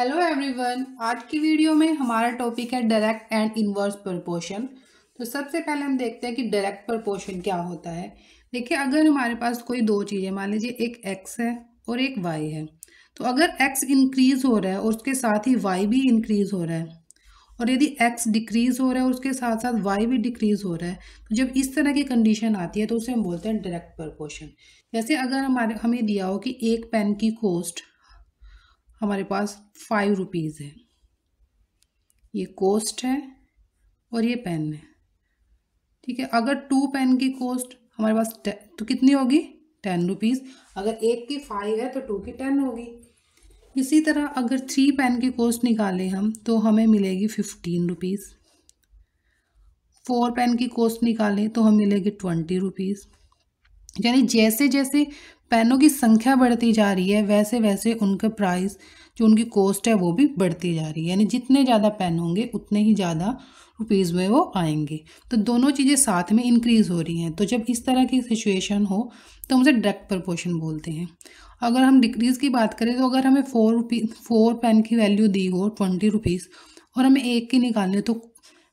Hello everyone आज की video में हमारा टॉपिक है डायरेक्ट एंड इनवर्स प्रपोर्शन तो सबसे पहले हम देखते हैं कि डायरेक्ट प्रपोर्शन क्या होता है। देखिए, अगर हमारे पास कोई दो चीज़ें, मान लीजिए एक एक्स है और एक वाई है तो अगर एक्स इंक्रीज़ हो रहा है और उसके साथ ही वाई भी इंक्रीज़ हो रहा है, और यदि एक्स डिक्रीज़ हो रहा है और उसके साथ साथ वाई भी डिक्रीज़ हो रहा है तो जब इस तरह की कंडीशन आती है तो उसे हम बोलते हैं डायरेक्ट प्रपोर्शन जैसे अगर हमारे, हमें दिया हो कि एक पेन की कॉस्ट हमारे पास फाइव रुपीज़ है। ये कोस्ट है और ये पेन है। ठीक है, अगर टू पेन की कोस्ट हमारे पास तो कितनी होगी? टेन रुपीज़ अगर एक की फाइव है तो टू की टेन होगी। इसी तरह अगर थ्री पेन की कोस्ट निकालें हम तो हमें मिलेगी फिफ्टीन रुपीज़ फोर पेन की कोस्ट निकालें तो हमें मिलेगी ट्वेंटी रुपीज़ यानी जैसे जैसे पेनों की संख्या बढ़ती जा रही है वैसे वैसे उनका प्राइस जो उनकी कॉस्ट है वो भी बढ़ती जा रही है। यानी जितने ज़्यादा पेन होंगे, उतने ही ज़्यादा रुपीज़ में वो आएँगे। तो दोनों चीज़ें साथ में इंक्रीज़ हो रही हैं। तो जब इस तरह की सिचुएशन हो तो हम उसे डायरेक्ट प्रपोर्शन बोलते हैं। अगर हम डिक्रीज़ की बात करें तो अगर हमें फोर रुपी फोर पेन की वैल्यू दी हो ट्वेंटी रुपीज़ और हमें एक की निकालने तो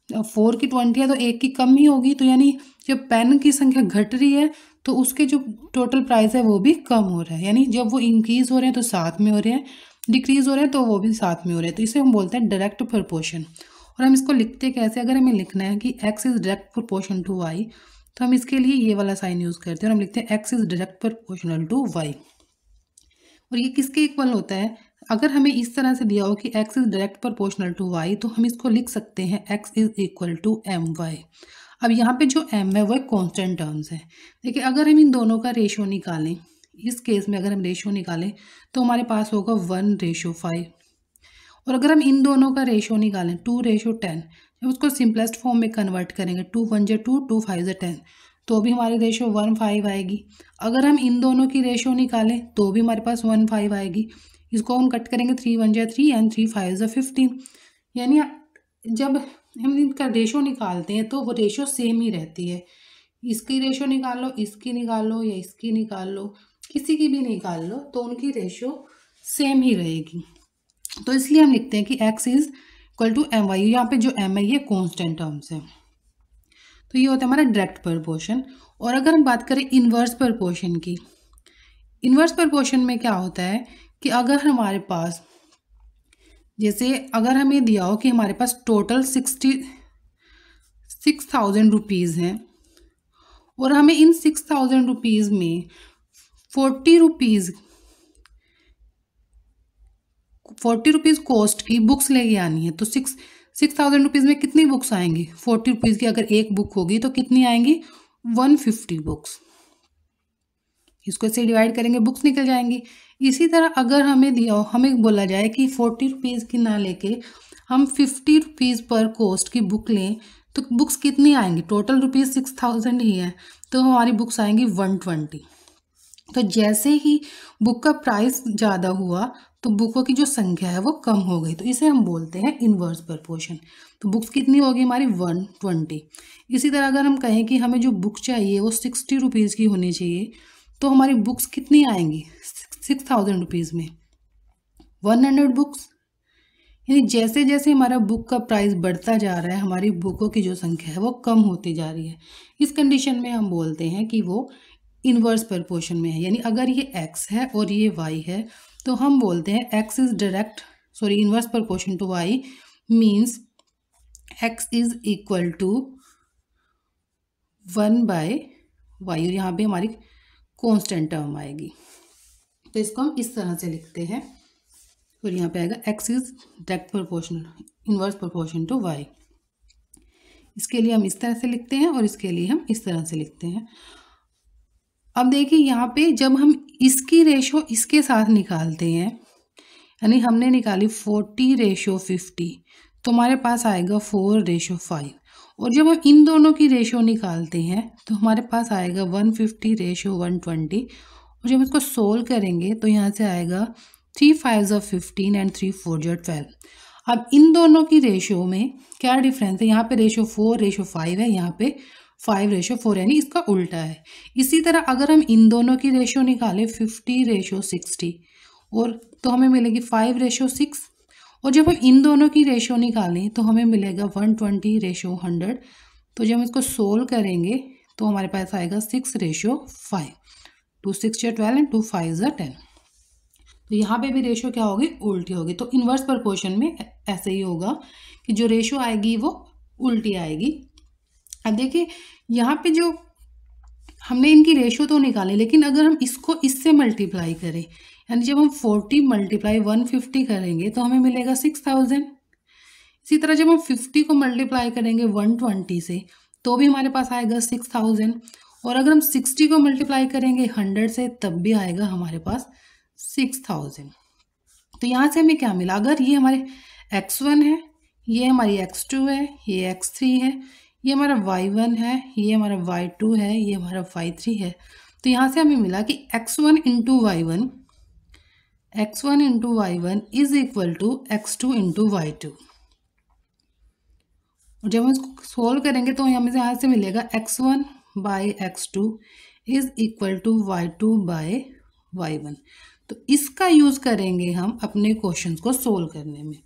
फोर की ट्वेंटी है तो एक की कम ही होगी। तो यानी जब पेन की संख्या घट रही है तो उसके जो टोटल प्राइस है वो भी कम हो रहा है। यानी जब वो इंक्रीज़ हो रहे हैं तो साथ में हो रहे हैं डिक्रीज़ हो रहे हैं तो वो भी साथ में हो रहे हैं। तो इसे हम बोलते हैं डायरेक्ट प्रपोर्शन और हम इसको लिखते कैसे अगर हमें लिखना है कि x is direct proportion to y तो हम इसके लिए ये वाला साइन यूज़ करते हैं और हम लिखते हैं x is direct proportional to y और ये किसके इक्वल होता है? अगर हमें इस तरह से दिया हो कि x is direct proportional to y तो हम इसको लिख सकते हैं x is equal to m y अब यहाँ पे जो एम है, वो एक कॉन्स्टेंट टर्म्स है। देखिए, अगर हम इन दोनों का रेशो निकालें, इस केस में अगर हम रेशो निकालें तो हमारे पास होगा वन रेशो फाइव और अगर हम इन दोनों का रेशो निकालें टू रेशो टेन जब उसको सिंपलेस्ट फॉर्म में कन्वर्ट करेंगे टू वन जे टू टू फाइव जे टेन तो भी हमारी रेशो वन फाइव आएगी। अगर हम इन दोनों की रेशो निकालें तो भी हमारे पास वन फाइव आएगी। इसको हम कट करेंगे थ्री वन जे थ्री एंड थ्री फाइव जे फिफ्टीन यानी, जब हम इनका रेशो निकालते हैं तो वो रेशो सेम ही रहती है। इसकी रेशो निकाल लो इसकी निकाल लो या इसकी निकाल लो किसी की भी निकाल लो तो उनकी रेशो सेम ही रहेगी। तो इसलिए हम लिखते हैं कि x is equal to m y यहाँ पे जो एम है ये कॉन्स्टेंट टर्म्स है। तो ये होता है हमारा डायरेक्ट प्रपोर्शन और अगर हम बात करें इन्वर्स प्रपोर्शन की इन्वर्स प्रपोर्शन में क्या होता है कि अगर हमारे पास जैसे अगर हमें दिया हो कि हमारे पास total sixty six thousand rupees हैं, और हमें इन सिक्स थाउज़ेंड रुपीज़ में forty rupees forty rupees cost की बुक्स लेके आनी है तो सिक्स सिक्स थाउज़ेंड रुपीज़ में कितनी बुक्स आएँगी? फोर्टी रुपीज़ की अगर एक बुक होगी तो कितनी आएँगी? वन फिफ्टी बुक्स इसको ऐसे डिवाइड करेंगे बुक्स निकल जाएँगी। इसी तरह अगर हमें दिया, हमें बोला जाए कि फोर्टी रुपीज़ की ना लेके हम फिफ्टी रुपीज़ पर कोस्ट की बुक लें तो बुक्स कितनी आएँगी? टोटल रुपीज़ सिक्स थाउज़ेंड ही है तो हमारी बुक्स आएँगी वन ट्वेंटी तो जैसे ही बुक का प्राइस ज़्यादा हुआ तो बुकों की जो संख्या है वो कम हो गई। तो इसे हम बोलते हैं इन्वर्स प्रपोर्शन तो बुक्स कितनी होगी हमारी? वन ट्वेंटी इसी तरह अगर हम कहें कि हमें जो बुक चाहिए वो सिक्सटी रुपीज़ की होनी चाहिए तो हमारी बुक्स कितनी आएँगी? सिक्स थाउज़ेंड रुपीज़ में। One hundred books. यानी जैसे जैसे हमारा बुक का प्राइस बढ़ता जा रहा है, हमारी बुकों की जो संख्या है वो कम होती जा रही है। इस कंडीशन में हम बोलते हैं कि वो इन्वर्स प्रपोर्शन में है। यानी अगर ये एक्स है और ये वाई है तो हम बोलते हैं x is direct, sorry, inverse proportion to y means x is equal to one by y. और यहाँ पे हमारी कॉन्स्टेंट टर्म आएगी। तो इसको हम इस तरह से लिखते हैं। और यहाँ पे आएगा x is direct proportional inverse proportion to y इसके लिए हम इस तरह से लिखते हैं और इसके लिए हम इस तरह से लिखते हैं। अब देखिए यहाँ पे जब हम इसकी रेशो इसके साथ निकालते हैं, यानी हमने निकाली फोर्टी रेशो फिफ्टी तो हमारे पास आएगा फोर रेशो फाइव और जब हम इन दोनों की रेशो निकालते हैं तो हमारे पास आएगा one fifty ratio one twenty और जब इसको सोल्व करेंगे तो यहाँ से आएगा थ्री फाइव ज़ा फिफ्टीन एंड थ्री फोर जो ट्वेल्व अब इन दोनों की रेशो में क्या डिफरेंस है? यहाँ पे रेशो फोर रेशो फाइव है, यहाँ पे फाइव रेशो फोर यानी इसका उल्टा है। इसी तरह अगर हम इन दोनों की रेशो निकालें फिफ्टी रेशो सिक्सटी और तो हमें मिलेगी फाइव रेशो सिक्स और जब हम इन दोनों की रेशो निकालें तो हमें मिलेगा वन ट्वेंटी रेशो हंड्रेड तो जब हम इसको सोल्व करेंगे तो हमारे पास आएगा six ratio five two six या ट्वेल्व एंड टू फाइव ज़ा टेन तो यहाँ पे भी रेशो क्या होगी? उल्टी होगी। तो इन्वर्स प्रपोर्शन में ऐसे ही होगा कि जो रेशो आएगी वो उल्टी आएगी। अब देखिए, यहाँ पे जो हमने इनकी रेशो तो निकाली, लेकिन अगर हम इसको इससे मल्टीप्लाई करें, यानी जब हम फोर्टी मल्टीप्लाई वन फिफ्टी करेंगे तो हमें मिलेगा सिक्स थाउज़ेंड इसी तरह जब हम फिफ्टी को मल्टीप्लाई करेंगे वन ट्वेंटी से तो भी हमारे पास आएगा सिक्स थाउज़ेंड और अगर हम सिक्सटी को मल्टीप्लाई करेंगे हंड्रेड से, तब भी आएगा हमारे पास सिक्स थाउज़ेंड तो यहाँ से हमें क्या मिला? अगर ये हमारे एक्स वन है, ये हमारी एक्स टू है, ये एक्स थ्री है, ये हमारा वाई वन है, ये हमारा वाई टू है, ये हमारा वाई थ्री है तो यहाँ से हमें मिला कि x one into y one x one into y one is equal to x two into y two और जब हम इसको सोल्व करेंगे तो हमें यहाँ से मिलेगा x one by x two is equal to y two by y one तो इसका यूज़ करेंगे हम अपने क्वेश्चन को सोल्व करने में।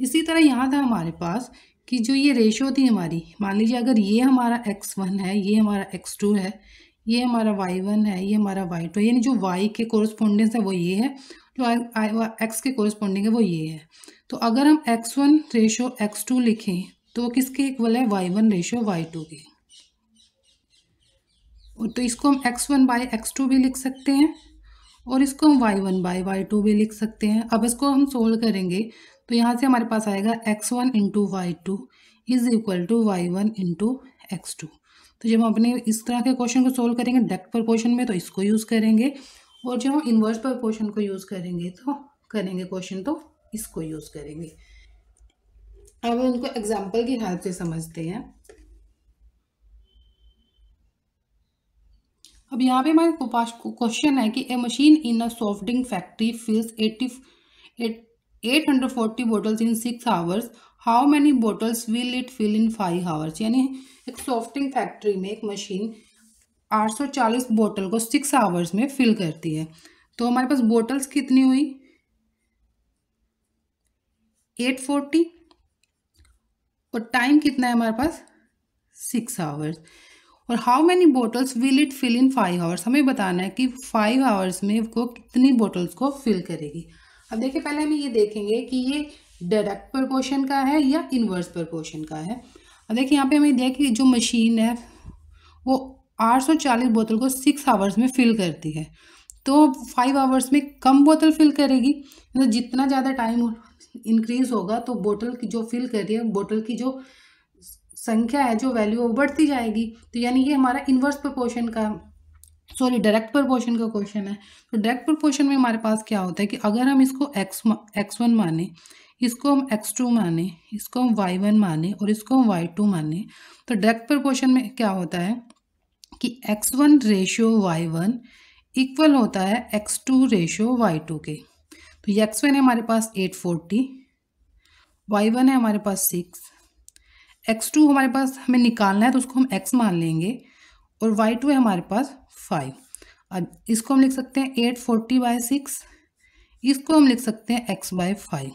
इसी तरह यहाँ था हमारे पास कि जो ये रेशो थी हमारी, मान लीजिए अगर ये हमारा एक्स वन है, ये हमारा एक्स टू है, ये हमारा वाई वन है, ये हमारा वाई टू यानी जो वाई के कोरस्पोंडेंस है वो ये है, जो एक्स के कोरस्पोंडिंग है वो ये है। तो अगर हम x one ratio x two लिखें तो वो किसके इक्वल है? Y one ratio y two के। तो इसको हम x one by x two भी लिख सकते हैं और इसको हम y one by y two भी लिख सकते हैं। अब इसको हम सोल्व करेंगे तो यहाँ से हमारे पास आएगा x one into y two is equal to y one into x two तो जब हम अपने इस तरह के क्वेश्चन को सोल्व करेंगे डेक्ट प्रपोर्शन में तो इसको यूज़ करेंगे और जब हम इन्वर्स प्रपोर्शन को यूज़ करेंगे तो करेंगे क्वेश्चन तो इसको यूज़ करेंगे। अब उनको एग्ज़ाम्पल की हेल्प से समझते हैं। अब यहाँ पे हमारे पास क्वेश्चन है कि a machine in a soft drink factory fills eighty eight 840 bottles in six hours how many bottles will it fill in five hours यानी एक सॉफ्टिंग फैक्ट्री में एक मशीन 840 बोतल को सिक्स आवर्स में फिल करती है। तो हमारे पास बोटल्स कितनी हुई? 840 और टाइम कितना है हमारे पास? सिक्स आवर्स और how many bottles will it fill in five hours हमें बताना है कि फाइव आवर्स में वो कितनी बोटल्स को फिल करेगी। अब देखिए, पहले हम ये देखेंगे कि ये डायरेक्ट प्रपोर्शन का है या इन्वर्स प्रपोर्शन का है। अब देखिए, यहाँ पे हमें दिया कि जो मशीन है, वो 840 बोतल को सिक्स आवर्स में फिल करती है। तो फाइव आवर्स में कम बोतल फिल करेगी मतलब जितना ज़्यादा टाइम इंक्रीज होगा तो बोतल की जो फिल कर रही है बोतल की जो संख्या है, जो वैल्यू वो बढ़ती जाएगी। तो यानी ये हमारा इन्वर्स प्रपोर्शन का सॉरी डायरेक्ट प्रपोर्शन का क्वेश्चन है। तो डायरेक्ट प्रपोर्शन में हमारे पास क्या होता है कि अगर हम इसको एक्स एक्स वन माने, इसको हम एक्स टू माने, इसको हम वाई वन माने और इसको हम वाई टू माने तो डायरेक्ट प्रपोर्शन में क्या होता है कि x one ratio y one equal होता है x two ratio y two के। तो एक्स वन है हमारे पास एट फोर्टी वाई वन है हमारे पास सिक्स एक्स टू हमारे पास हमें निकालना है तो उसको हम एक्स मान लेंगे और वाई टू है हमारे पास फाइव अब इसको हम लिख सकते हैं एट फोर्टी बाई सिक्स इसको हम लिख सकते हैं एक्स बाय फाइव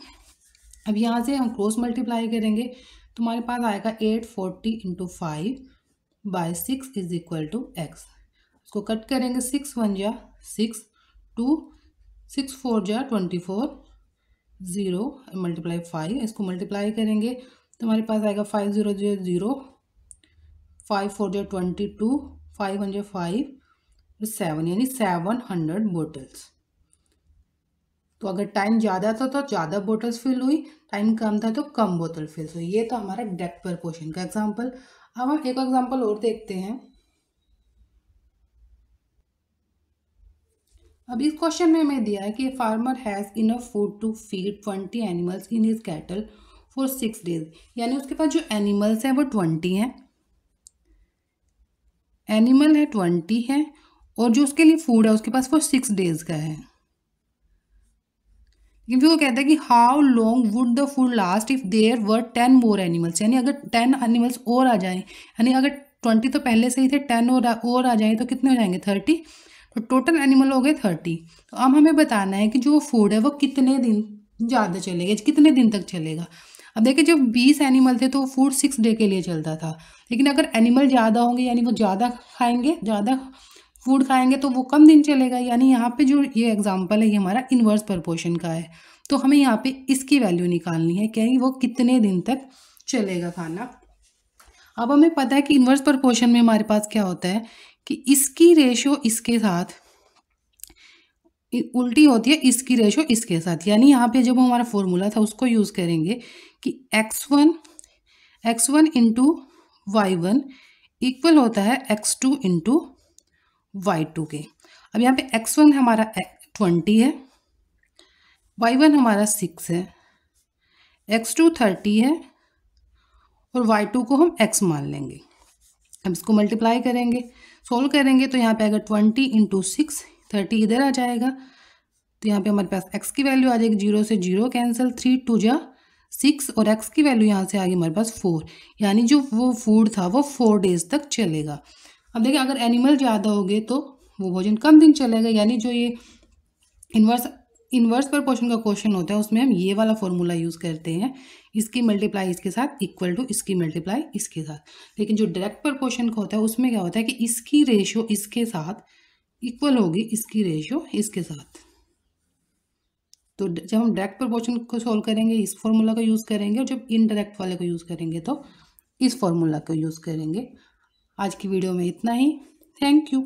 अब यहाँ से हम क्रॉस मल्टीप्लाई करेंगे तो हमारे पास आएगा eight forty into five by six is equal to x इसको कट करेंगे सिक्स वन जा सिक्स टू सिक्स फोर जा twenty four zero multiply five इसको मल्टीप्लाई करेंगे तो हमारे पास आएगा five zero zero zero five four जो twenty two five hundred five और सेवन यानी सेवन हंड्रेड बोटल्स तो अगर टाइम ज़्यादा था तो ज़्यादा बोटल्स फिल हुई टाइम कम था तो कम बोतल फिल हुई. ये तो हमारा डेप्थ पर पोर्शन का एग्ज़ाम्पल अब हम एक एग्ज़ाम्पल और देखते हैं. अब इस क्वेश्चन में हमें दिया है कि farmer has enough food to feed twenty animals in his cattle for six days यानी उसके पास जो एनिमल्स हैं, वो ट्वेंटी हैं। एनिमल है ट्वेंटी है और जो उसके लिए फ़ूड है, उसके पास फॉर सिक्स डेज़ का है। क्योंकि वो कहता है कि how long would the food last if there were ten more animals यानी अगर टेन एनिमल्स और आ जाएँ, यानी अगर ट्वेंटी तो पहले से ही थे टेन और और आ जाएँ तो कितने हो जाएँगे? थर्टी तो टोटल एनिमल हो गए थर्टी तो अब हमें बताना है कि जो फ़ूड है, वो कितने दिन ज़्यादा चलेगा, कितने दिन तक चलेगा? अब देखिए, जब बीस एनिमल थे तो फ़ूड सिक्स डे के लिए चलता था। लेकिन अगर एनिमल ज़्यादा होंगे, यानी वो ज़्यादा खाएँगे, ज़्यादा फ़ूड खाएँगे तो वो कम दिन चलेगा। यानी यहाँ पे जो ये एग्जांपल है, ये हमारा इन्वर्स प्रपोर्शन का है। तो हमें यहाँ पे इसकी वैल्यू निकालनी है, क्या वो कितने दिन तक चलेगा खाना। अब हमें पता है कि इन्वर्स प्रपोर्शन में हमारे पास क्या होता है कि इसकी रेशो इसके साथ उल्टी होती है, इसकी रेशो इसके साथ। यानी यहाँ पे जब हमारा फॉर्मूला था, उसको यूज़ करेंगे कि x one x one into y one equal होता है x two into y two के। अब यहाँ पे एक्स वन हमारा ट्वेंटी है वाई वन हमारा सिक्स है एक्स टू थर्टी है, और वाई टू को हम एक्स मान लेंगे। अब इसको मल्टीप्लाई करेंगे सोल्व करेंगे तो यहाँ पे अगर ट्वेंटी इंटू सिक्स थर्टी इधर आ जाएगा। तो यहाँ पे हमारे पास एक्स की वैल्यू आ जाएगी ज़ीरो से ज़ीरो कैंसिल थ्री टू जा सिक्स और एक्स की वैल्यू यहाँ से आ गई हमारे पास फोर यानी जो वो फ़ूड था, वो फोर डेज़ तक चलेगा। अब देखिए, अगर एनिमल ज़्यादा हो गए तो वो भोजन कम दिन चलेगा। यानी जो ये इन्वर्स इन्वर्स पर पोर्शन का क्वेश्चन होता है, उसमें हम ये वाला फॉर्मूला यूज़ करते हैं, इसकी मल्टीप्लाई इसके साथ इक्वल टू इसकी मल्टीप्लाई इसके साथ। लेकिन जो डायरेक्ट पर पोर्शन का होता है, उसमें क्या होता है कि इसकी रेशियो इसके साथ इक्वल होगी इसकी रेशियो इसके साथ। तो जब हम डायरेक्ट प्रोपोर्शन को सॉल्व करेंगे, इस फॉर्मूला का यूज़ करेंगे और जब इनडायरेक्ट वाले को यूज़ करेंगे तो इस फॉर्मूला का यूज़ करेंगे। आज की वीडियो में इतना ही। Thank you